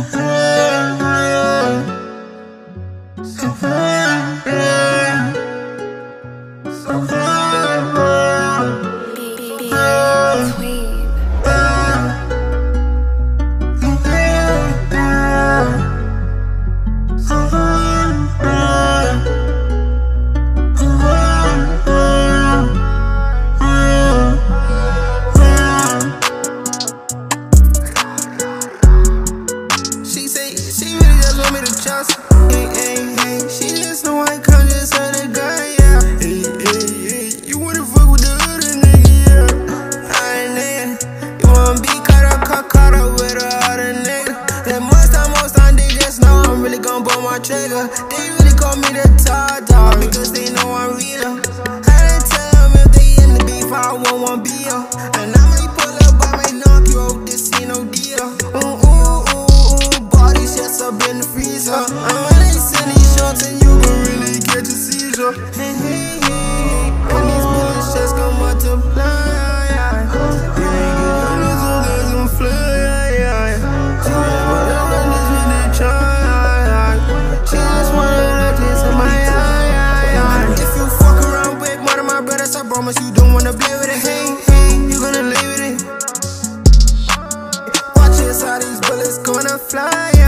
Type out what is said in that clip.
She her. Hey, hey, hey. She just know I come just her the guy, yeah. Hey, hey, hey. You wanna fuck with the other nigga, yeah. I nigga. You wanna be caught up, caught, caught up with a other nigga. And most time, most time they just know I'm really gon' pull my trigger. They really call me the top dog because they know I'm real. Tell them if they in the beef, I won't want be And I might pull up, I might knock you out. This ain't no deal. Ooh, ooh, up in the freezer. And when they send these shots, and you can really get a seizure. Hey, hey, hey. And these bullets just gon' multiply. Yeah, yeah, yeah. These others gon' fly. Yeah, yeah. She just wanna let this really try. She just wanna let this in my eye. If you fuck around with one of my brothers, I promise you don't wanna play with it. Hey, hey, you gonna lay with it. Watch this, how these bullets gonna fly.